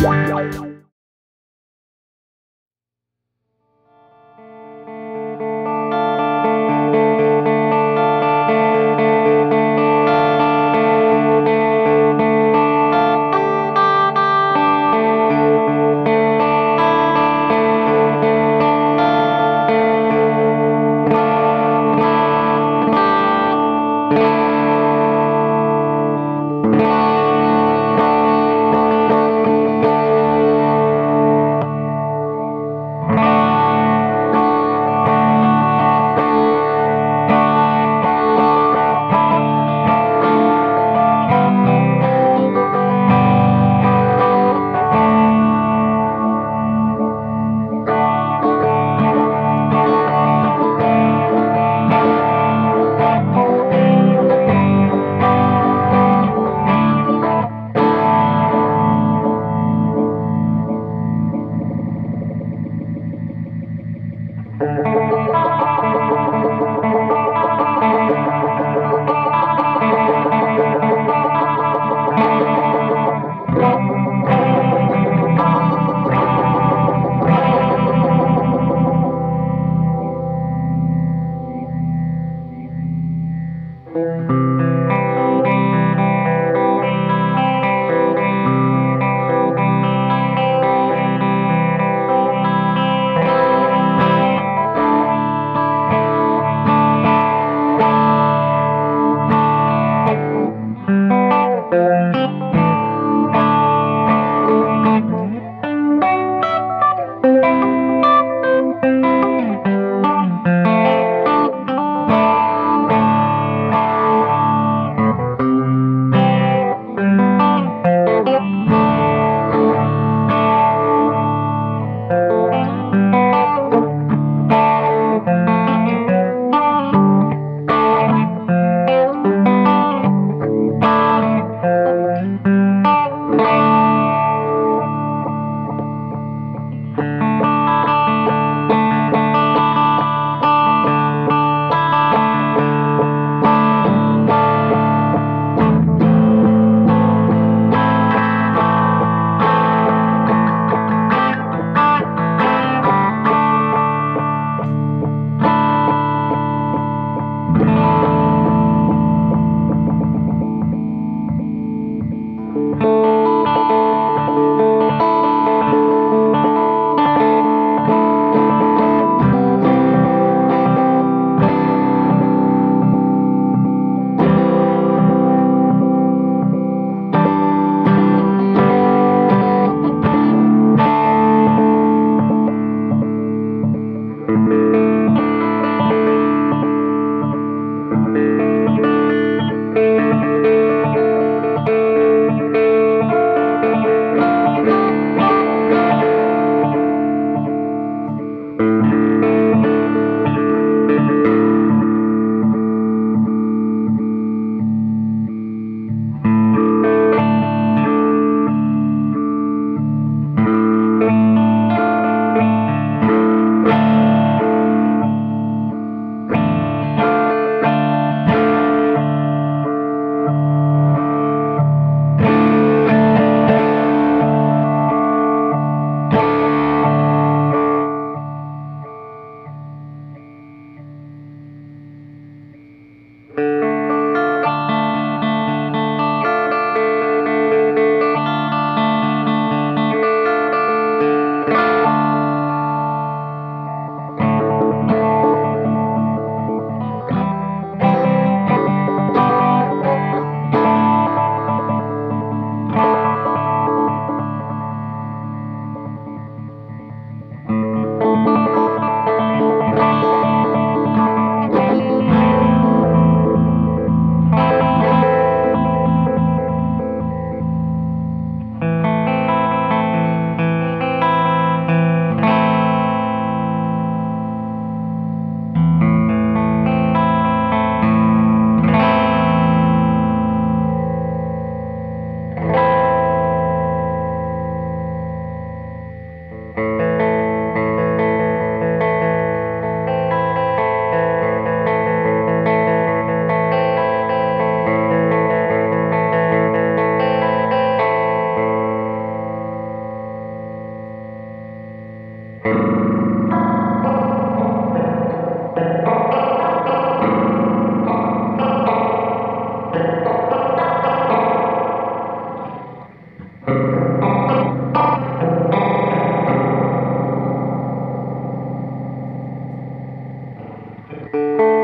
Wow. Música